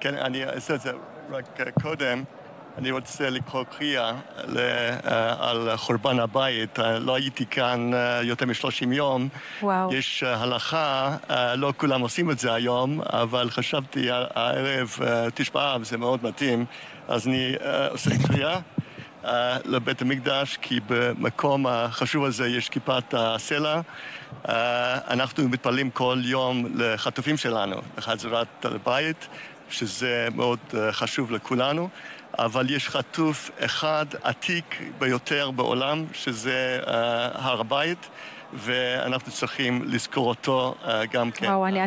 כן, אני אעשה את זה רק קודם. אני רוצה לקרוא קריאה על חורבן הבית. לא הייתי כאן יותר משלושים יום. וואו. יש הלכה, לא כולם עושים את זה היום, אבל חשבתי הערב, באב, זה מאוד מתאים. אז אני עושה קריאה לבית המקדש, כי במקום החשוב הזה יש כיפת הסלע. אנחנו מתפללים כל יום לחטופים שלנו, לחזרת הבית, שזה מאוד חשוב לכולנו. אבל יש חטוף אחד עתיק ביותר בעולם, שזה הר הבית, ואנחנו צריכים לזכור אותו גם כן. וואו, אני...